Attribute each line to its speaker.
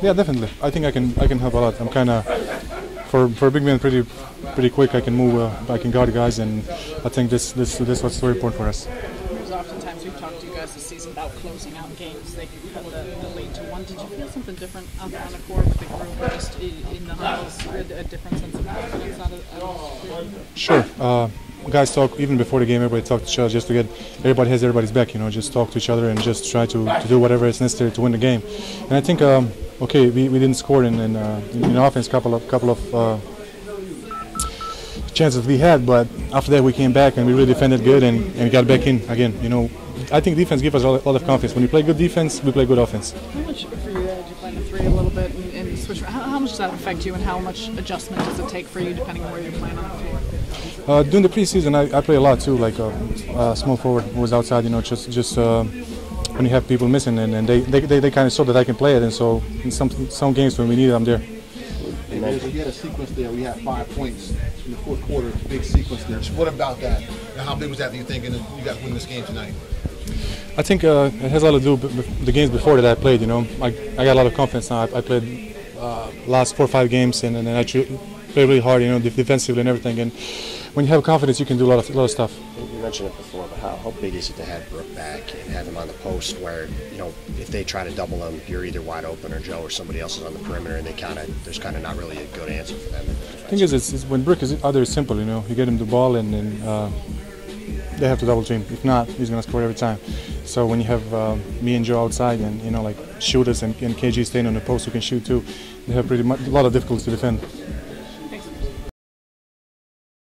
Speaker 1: Yeah, definitely. I think I can I can help a lot. I'm kind of for for a big man pretty pretty quick. I can move. Uh, I can guard guys, and I think this this this was very important for us.
Speaker 2: There's oftentimes we've talked to you guys this season about closing out games. They cut the, the lead to one. Did you feel something different on the court with the group, or just in the huddles, a, a different sense of confidence out of, out
Speaker 1: Sure. Uh, guys talk even before the game. Everybody talk to each other just to get everybody has everybody's back. You know, just talk to each other and just try to, to do whatever is necessary to win the game. And I think um, okay, we, we didn't score in in, uh, in offense. Couple of couple of uh, chances we had, but after that we came back and we really defended good and, and got back in again. You know, I think defense gives us a lot, of confidence. When you play good defense, we play good offense.
Speaker 2: How much for you? Uh, did you play the three a little bit and, and switch? How, how much does that affect you, and how much adjustment does it take for you, depending on where you're playing on the floor?
Speaker 1: Uh, during the preseason, I, I play a lot too, like uh, uh, small forward who was outside. You know, just just uh, when you have people missing, and, and they, they, they, they kind of saw that I can play it, and so in some some games when we need it, I'm there.
Speaker 3: You had a sequence there. We had five points in the fourth quarter. Big sequence there. What about that? And how big was that? Do you think? And you guys win this game tonight?
Speaker 1: I think uh, it has a lot to do with the games before that I played. You know, I, I got a lot of confidence now. I, I played uh, last four or five games, and, and I tr- play really hard. You know, def- defensively and everything. And when you have confidence, you can do a lot of a lot of stuff.
Speaker 4: You mentioned it before, but how, how big is it to have Brooke back and have him on the post where, you know, if they try to double him, you're either wide open or Joe or somebody else is on the perimeter and they kind of, there's kind of not really a good answer for them.
Speaker 1: The thing is, it's, it's when Brook is out there, it's simple. You know, you get him the ball, and then uh, they have to double team. If not, he's gonna score every time. So when you have uh, me and Joe outside, and you know, like shooters and, and KG staying on the post who can shoot too, they have pretty much a lot of difficulty to defend.